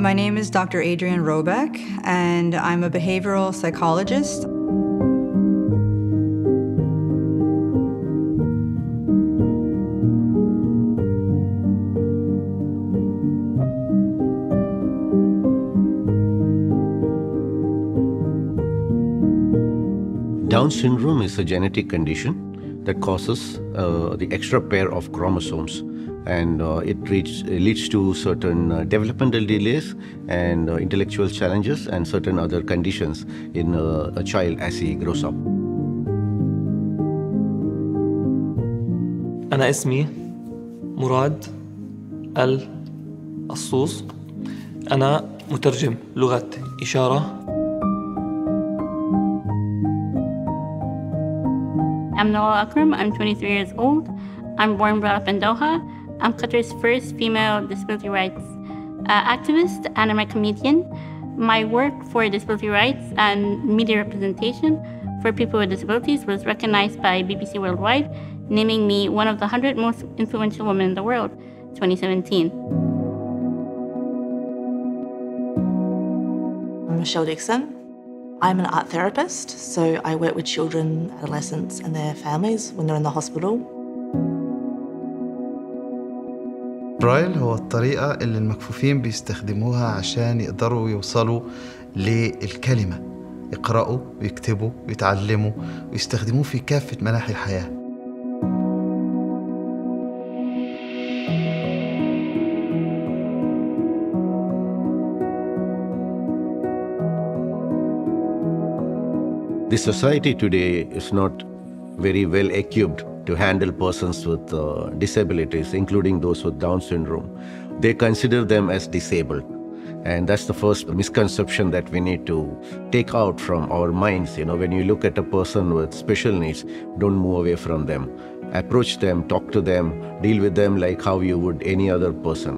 My name is Dr. Adrienne Robeck, and I'm a behavioral psychologist. Down syndrome is a genetic condition that causes uh, the extra pair of chromosomes and uh, it reach, leads to certain uh, developmental delays and uh, intellectual challenges and certain other conditions in uh, a child as he grows up. أنا اسمي مراد ال الصوص أنا مترجم لغة إشارة I'm Noah Akram. I'm 23 years old. I'm born and brought up in Doha. I'm Qatar's first female disability rights uh, activist and I'm a comedian. My work for disability rights and media representation for people with disabilities was recognized by BBC Worldwide, naming me one of the 100 most influential women in the world, 2017. I'm Michelle Dixon. I'm an art therapist, so I work with children, adolescents, and their families when they're in the hospital. برايل هو الطريقة اللي المكفوفين بيستخدموها عشان يقدروا يوصلوا للكلمة. يقرأوا ويكتبوا ويتعلموا ويستخدموه في كافة مناحي الحياة. The society today is not very well equipped to handle persons with uh, disabilities, including those with Down syndrome. They consider them as disabled. And that's the first misconception that we need to take out from our minds. You know, when you look at a person with special needs, don't move away from them. Approach them, talk to them, deal with them like how you would any other person.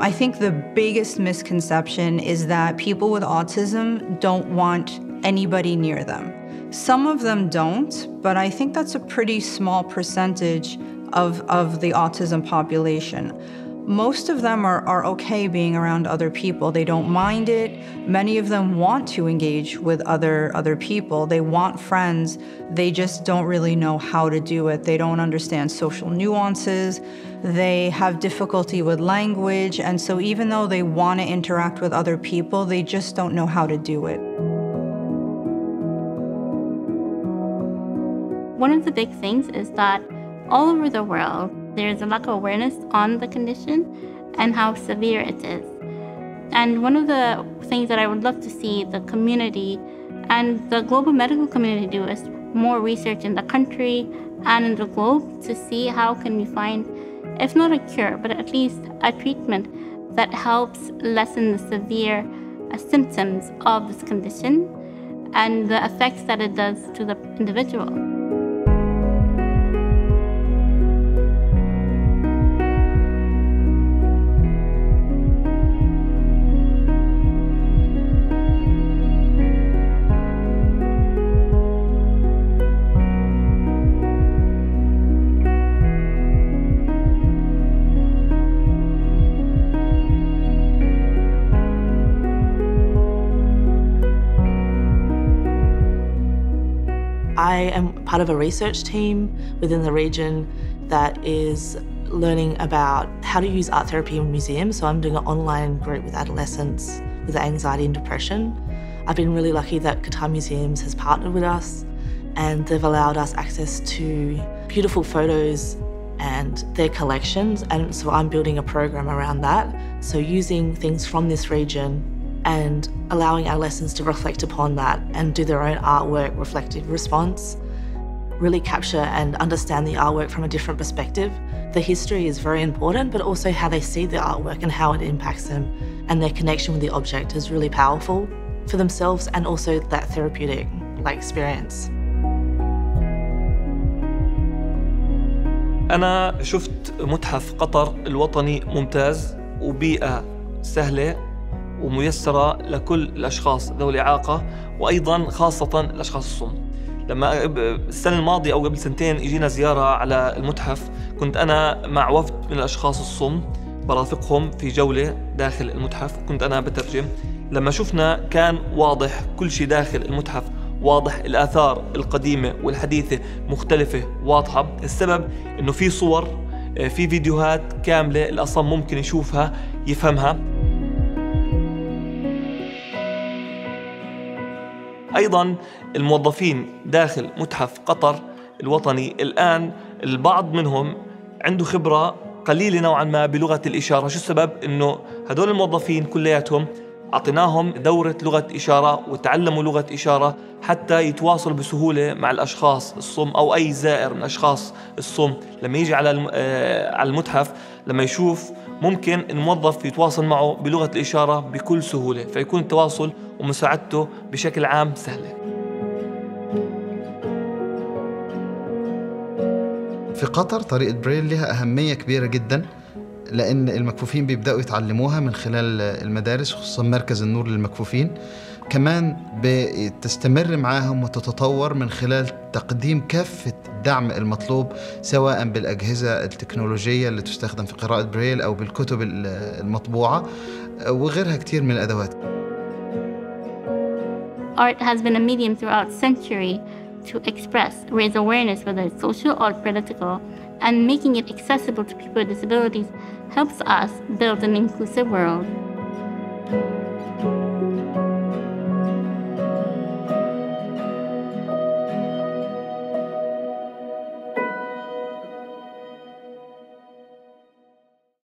I think the biggest misconception is that people with autism don't want anybody near them. Some of them don't, but I think that's a pretty small percentage of, of the autism population. Most of them are, are okay being around other people. They don't mind it. Many of them want to engage with other, other people. They want friends. They just don't really know how to do it. They don't understand social nuances. They have difficulty with language. And so, even though they want to interact with other people, they just don't know how to do it. One of the big things is that all over the world, there's a lack of awareness on the condition and how severe it is. And one of the things that I would love to see the community and the global medical community do is more research in the country and in the globe to see how can we find, if not a cure, but at least a treatment that helps lessen the severe uh, symptoms of this condition and the effects that it does to the individual. I am part of a research team within the region that is learning about how to use art therapy in museums. So I'm doing an online group with adolescents with anxiety and depression. I've been really lucky that Qatar Museums has partnered with us and they've allowed us access to beautiful photos and their collections. And so I'm building a program around that. So using things from this region and allowing adolescents to reflect upon that and do their own artwork, reflective response, really capture and understand the artwork from a different perspective. The history is very important, but also how they see the artwork and how it impacts them and their connection with the object is really powerful for themselves and also that therapeutic like experience. أنا شفت متحف قطر الوطني ممتاز وبيئة سهلة وميسرة لكل الأشخاص ذوي الإعاقة وأيضا خاصة الأشخاص الصم. لما السنة الماضية أو قبل سنتين إجينا زيارة على المتحف كنت أنا مع وفد من الأشخاص الصم برافقهم في جولة داخل المتحف وكنت أنا بترجم. لما شفنا كان واضح كل شيء داخل المتحف واضح الآثار القديمة والحديثة مختلفة واضحة. السبب أنه في صور آه، في فيديوهات كاملة الأصم ممكن يشوفها يفهمها. أيضا الموظفين داخل متحف قطر الوطني الآن البعض منهم عنده خبرة قليلة نوعا ما بلغة الإشارة شو السبب؟ أنه هدول الموظفين كلياتهم أعطيناهم دورة لغة إشارة وتعلموا لغة إشارة حتى يتواصلوا بسهولة مع الأشخاص الصم أو أي زائر من أشخاص الصم لما يجي على آه، على المتحف لما يشوف ممكن الموظف يتواصل معه بلغة الإشارة بكل سهولة فيكون التواصل ومساعدته بشكل عام سهلة. في قطر طريقة بريل لها أهمية كبيرة جدا لأن المكفوفين بيبدأوا يتعلموها من خلال المدارس خصوصا مركز النور للمكفوفين. كمان بتستمر معاهم وتتطور من خلال تقديم كافة الدعم المطلوب سواء بالأجهزة التكنولوجية اللي تستخدم في قراءة بريل أو بالكتب المطبوعة وغيرها كتير من الأدوات. Art has been a medium throughout century to express, raise awareness, whether it's social or political, and making it accessible to people with disabilities helps us build an inclusive world.